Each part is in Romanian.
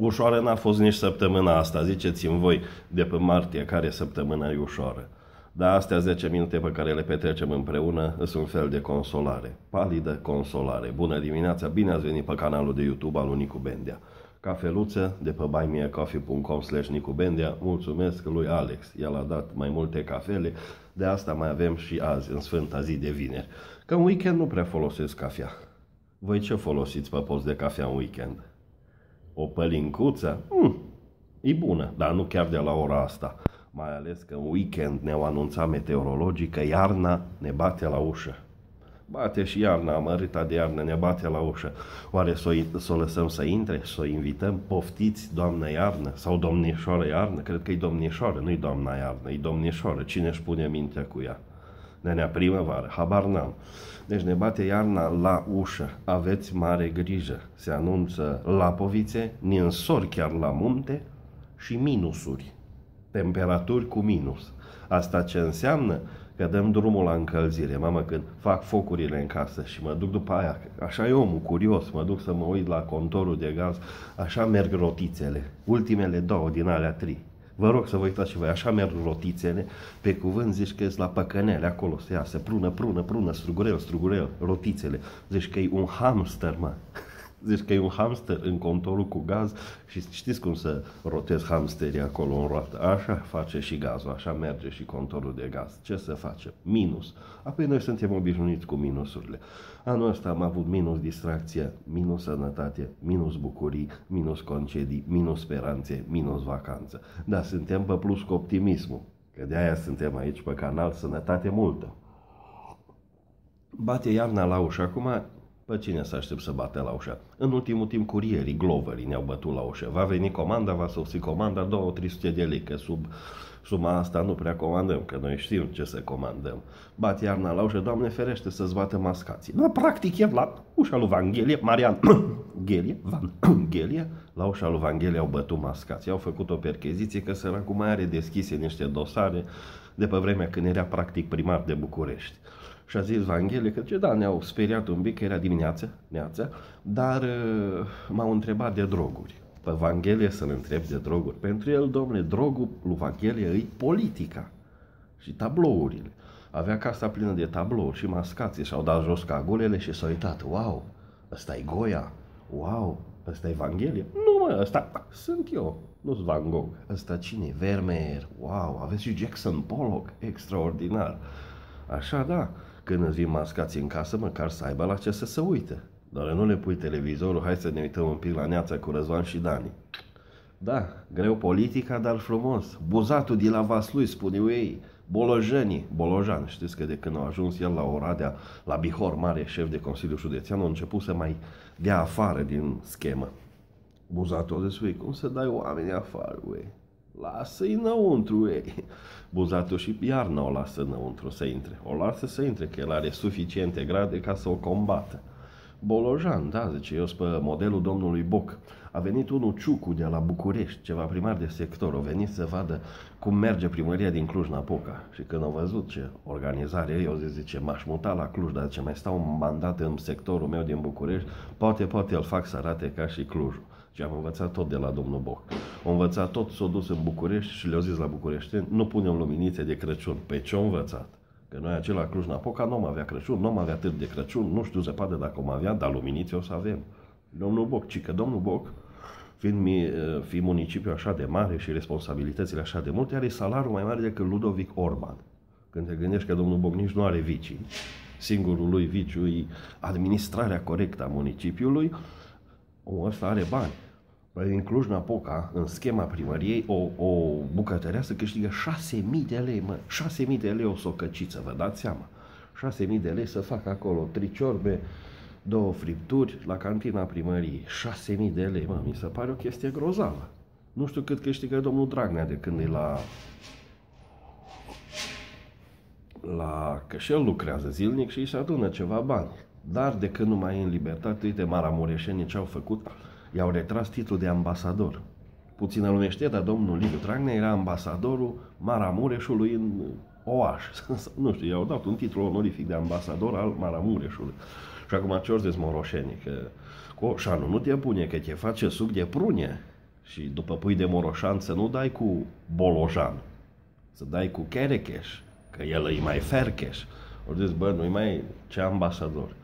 Ușoară n-a fost nici săptămâna asta, ziceți-mi voi, de pe martie, care săptămâna e ușoară. Dar astea 10 minute pe care le petrecem împreună sunt un fel de consolare. Palidă consolare. Bună dimineața, bine ați venit pe canalul de YouTube al lui Nicu Bendea. Cafeluță de pe buymeacoffee.com slash Nicu Bendea. Mulțumesc lui Alex. El a dat mai multe cafele. De asta mai avem și azi, în Sfânta zi de vineri. Că în weekend nu prea folosesc cafea. Voi ce folosiți pe post de cafea în weekend? O pălincuță? Hmm, e bună, dar nu chiar de la ora asta. Mai ales că în weekend ne-au anunțat meteorologii că iarna ne bate la ușă. Bate și iarna, amărita de iarnă ne bate la ușă. Oare să o, s-o lăsăm să intre, să o invităm? Poftiți, doamnă iarnă sau domnișoară iarnă? Cred că e domnișoară, nu-i doamna iarnă, e domnișoară. Cine își pune mintea cu ea? Nenea primăvară, habar n-am. Deci ne bate iarna la ușă. Aveți mare grijă. Se anunță lapovițe, ninsori chiar la munte și minusuri. Temperaturi cu minus. Asta ce înseamnă? Că dăm drumul la încălzire. Mamă, când fac focurile în casă și mă duc după aia, așa e omul curios, mă duc să mă uit la contorul de gaz, așa merg rotițele. Ultimele două din alea trei Vă rog să vă uitați și voi, așa merg rotițele, pe cuvânt zici că la păcănele acolo, să iasă, prună, prună, prună, strugurel, strugurel, rotițele. Zici că e un hamster, mă. Zici că e un hamster în contorul cu gaz și știți cum să rotezi hamsterii acolo în roată. Așa face și gazul, așa merge și contorul de gaz. Ce să facem? Minus. Apoi noi suntem obișnuiți cu minusurile. Anul ăsta am avut minus distracție, minus sănătate, minus bucurii, minus concedii, minus speranțe, minus vacanță. Dar suntem pe plus cu optimismul. Că de aia suntem aici pe canal Sănătate Multă. Bate iarna la ușă. Acum pe cine să aștept să bate la ușă? În ultimul timp, curierii, gloverii ne-au bătut la ușă. Va veni comanda, va sosi comanda, 2-300 de lei, că sub suma asta nu prea comandăm, că noi știm ce să comandăm. Bat iarna la ușă, Doamne ferește să-ți bată mascații. Da, practic e la ușa lui Vanghelie, Marian Ghelie, Van Ghelie, la ușa lui Vanghelie au bătut mascații. Au făcut o percheziție că săracul mai are deschise niște dosare de pe vremea când era practic primar de București. Și a zis Vanghele că, ce da, ne-au speriat un pic, că era dimineață, neață, dar uh, m-au întrebat de droguri. Pe Vanghele să-l întreb de droguri. Pentru el, domnule, drogul lui Vanghele e politica și tablourile. Avea casa plină de tablouri și mascații și au dat jos cagulele și s-au uitat. Wow, ăsta e Goia. Wow, ăsta e Evanghelie. Nu mă, ăsta sunt eu. Nu sunt Van Gogh. Ăsta cine? Vermeer. Wow, aveți și Jackson Pollock. Extraordinar. Așa, da când îți vin mascați în casă, măcar să aibă la ce să se uite. Dar nu le pui televizorul, hai să ne uităm un pic la neața cu Răzvan și Dani. Da, greu politica, dar frumos. Buzatul de la Vaslui, spune ei. Bolojeni, Bolojan, știți că de când a ajuns el la Oradea, la Bihor, mare șef de Consiliu Județean, a început să mai dea afară din schemă. Buzatul a zis, cum să dai oamenii afară, ui? Lasă-i înăuntru ei. Buzatul și iarna o lasă înăuntru să intre. O lasă să intre, că el are suficiente grade ca să o combată. Bolojan, da, zice, eu pe modelul domnului Boc. A venit unul Ciucu de la București, ceva primar de sector, a venit să vadă cum merge primăria din Cluj-Napoca. Și când a văzut ce organizare e, eu zice, m-aș muta la Cluj, dar ce mai stau un mandat în sectorul meu din București, poate, poate îl fac să arate ca și Clujul. Și am învățat tot de la domnul Boc. Am învățat tot, s-a dus în București și le-au zis la București, nu punem luminițe de Crăciun. Pe ce am învățat? Că noi acela Cluj-Napoca nu am avea Crăciun, nu am avea târg de Crăciun, nu știu zăpadă dacă am avea, dar luminițe o să avem. Domnul Boc, ci că domnul Boc, fiind mi, eh, fi municipiu așa de mare și responsabilitățile așa de multe, are salariul mai mare decât Ludovic Orban. Când te gândești că domnul Boc nici nu are vicii, singurul lui viciu e administrarea corectă a municipiului, omul ăsta are bani. Păi în Cluj-Napoca, în schema primăriei, o, o bucătăreasă câștigă 6.000 de lei, mă. 6.000 de lei o socăciță, vă dați seama. 6.000 de lei să facă acolo triciorbe, două fripturi la cantina primăriei. 6.000 de lei, mă, mi se pare o chestie grozavă. Nu știu cât câștigă domnul Dragnea de când e la... La... că și el lucrează zilnic și își se adună ceva bani. Dar de când nu mai e în libertate, uite, maramureșenii ce au făcut, i-au retras titlul de ambasador. Puțină lume știe, dar domnul Liviu Dragnea era ambasadorul Maramureșului în OAș. nu știu, i-au dat un titlu onorific de ambasador al Maramureșului. Și acum ce ori zis moroșenii, că Coșanu nu te pune, că te face suc de prune. Și după pui de moroșan să nu dai cu bolojan, să dai cu cherecheș, că el e mai fercheș. Ori zis, bă, nu-i mai ce ambasador.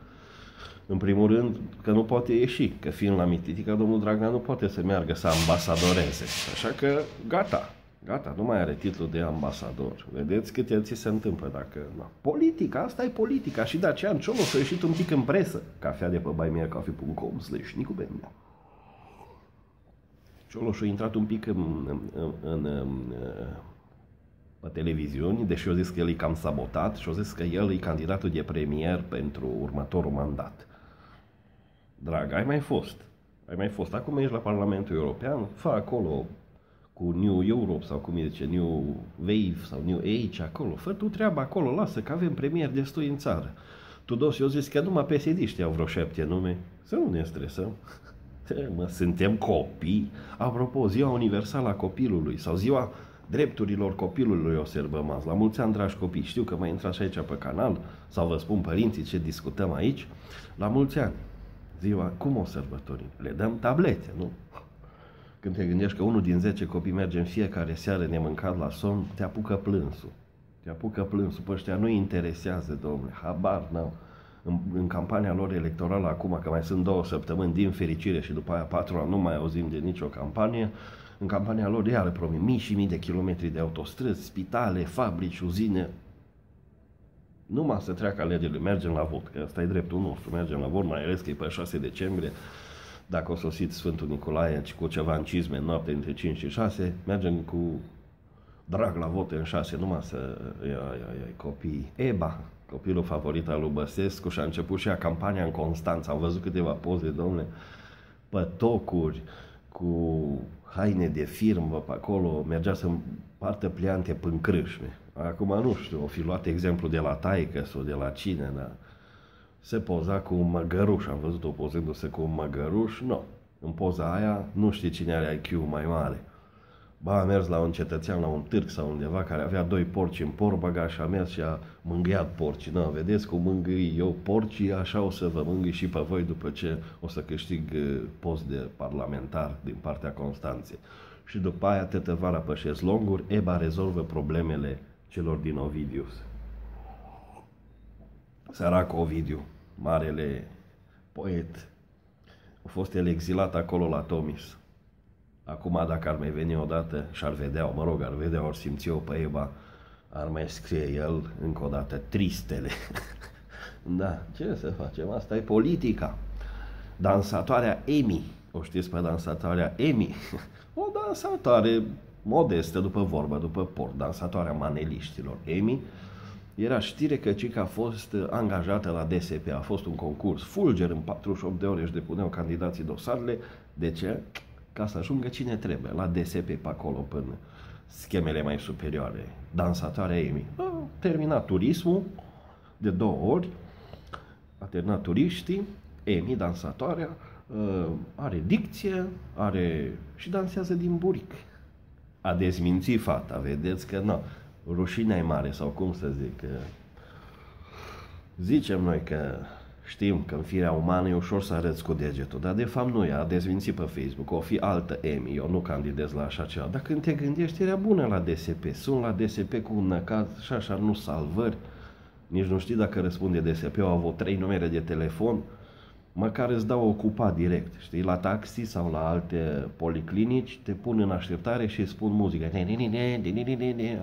În primul rând, că nu poate ieși, că fiind la Mititica, domnul Dragnea nu poate să meargă să ambasadoreze. Așa că, gata, gata, nu mai are titlul de ambasador. Vedeți câte ți se întâmplă dacă... Na. Politica, asta e politica. Și de aceea Cioloș s-a ieșit un pic în presă. Cafea de pe buymeacoffee.com slash Nicu Bendea. Cioloș a intrat un pic în, în, în, în, pe televiziuni, deși eu zis că el e cam sabotat și eu zis că el e candidatul de premier pentru următorul mandat. Drag, ai mai fost. Ai mai fost. Acum ești la Parlamentul European, fă acolo cu New Europe sau cum e zice, New Wave sau New Age acolo. Fă tu treaba acolo, lasă că avem premier destui în țară. Tudor, eu zis că numai psd au vreo șapte nume. Să nu ne stresăm. Mă, suntem copii. Apropo, ziua universală a copilului sau ziua drepturilor copilului o sărbăm azi. La mulți ani, dragi copii, știu că mai intrați aici pe canal sau vă spun părinții ce discutăm aici. La mulți ani, ziua, cum o sărbătorim? Le dăm tablete, nu? Când te gândești că unul din 10 copii merge în fiecare seară nemâncat la somn, te apucă plânsul. Te apucă plânsul. Pe ăștia nu interesează, domnule, habar n-au. În, în campania lor electorală acum, că mai sunt două săptămâni din fericire și după aia patru ani nu mai auzim de nicio campanie, în campania lor iară promit mii și mii de kilometri de autostrăzi, spitale, fabrici, uzine. Numai să treacă alegerile, mergem la vot, că asta e dreptul nostru, mergem la vot, mai ales că e pe 6 decembrie, dacă o sosit Sfântul Nicolae și cu ceva în cizme în noapte între 5 și 6, mergem cu drag la vot în 6, numai să ia, ia, ia, copii. Eba, copilul favorit al lui Băsescu și a început și a campania în Constanța. Am văzut câteva poze, domnule, pe tocuri, cu haine de firmă pe acolo, mergea să partă pliante până crâșme. Acum nu știu, o fi luat exemplu de la taică sau de la cine, dar se poza cu un măgăruș, am văzut-o pozându-se cu un măgăruș, nu. În poza aia nu știi cine are IQ mai mare. Ba, a mers la un cetățean, la un târg sau undeva, care avea doi porci în porbagaj și a mers și a mângâiat porci. Nu, vedeți cum mângâi eu porcii, așa o să vă mângâi și pe voi după ce o să câștig uh, post de parlamentar din partea Constanței. Și după aia tătăvara pe șezlonguri, EBA rezolvă problemele celor din Ovidius. Sărac Ovidiu, marele poet, a fost el exilat acolo la Tomis Acum, dacă ar mai veni odată și ar vedea, mă rog, ar vedea, ori simți eu pe Eva, ar mai scrie el încă o dată tristele. da, ce să facem? Asta e politica. Dansatoarea Emi, o știți pe dansatoarea Emi? o dansatoare modestă după vorbă, după port, dansatoarea maneliștilor. Emi era știre că Cica a fost angajată la DSP, a fost un concurs fulger în 48 de ore își depuneau candidații dosarele. De ce? Ca să ajungă cine trebuie, la DSP pe acolo până schemele mai superioare. Dansatoarea Amy. A terminat turismul de două ori, a terminat turiștii, Amy, dansatoarea, ă, are dicție, are și dansează din buric. A dezmințit fata, vedeți că nu, rușinea e mare sau cum să zic. Zicem noi că Știm că în firea umană e ușor să arăți cu degetul, dar de fapt nu e, a dezvințit pe Facebook, o fi altă Emi, eu nu candidez la așa ceva. Dar când te gândești, era bună la DSP, sunt la DSP cu un năcaz și așa, nu salvări, nici nu știi dacă răspunde DSP, au avut trei numere de telefon, măcar îți dau ocupat direct, știi, la taxi sau la alte policlinici, te pun în așteptare și îți spun muzică,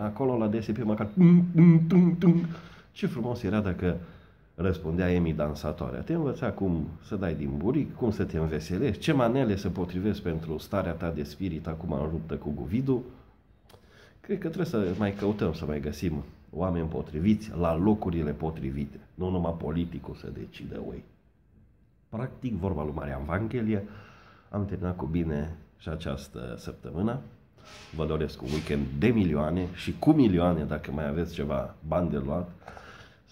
acolo la DSP măcar, ce frumos era dacă răspundea Emi dansatoarea. Te învăța cum să dai din buric, cum să te înveselești, ce manele să potrivesc pentru starea ta de spirit acum în ruptă cu Guvidu. Cred că trebuie să mai căutăm, să mai găsim oameni potriviți la locurile potrivite. Nu numai politicul să decide, oi. Practic, vorba lui Marian Vanghelie, am terminat cu bine și această săptămână. Vă doresc un weekend de milioane și cu milioane dacă mai aveți ceva bani de luat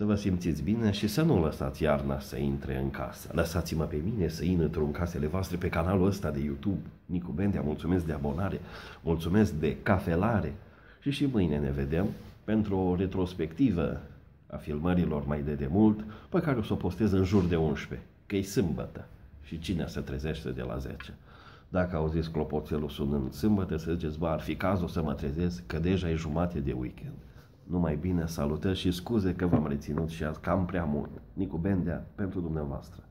să vă simțiți bine și să nu lăsați iarna să intre în casă. Lăsați-mă pe mine să intru în casele voastre pe canalul ăsta de YouTube. Nicu Bendea, mulțumesc de abonare, mulțumesc de cafelare și și mâine ne vedem pentru o retrospectivă a filmărilor mai de demult, pe care o să o postez în jur de 11, că e sâmbătă și cine se trezește de la 10. Dacă auziți clopoțelul sunând sâmbătă, să ziceți, bă, ar fi cazul să mă trezesc, că deja e jumate de weekend. Numai bine, salutări și scuze că v-am reținut și azi cam prea mult. Nicu Bendea, pentru dumneavoastră.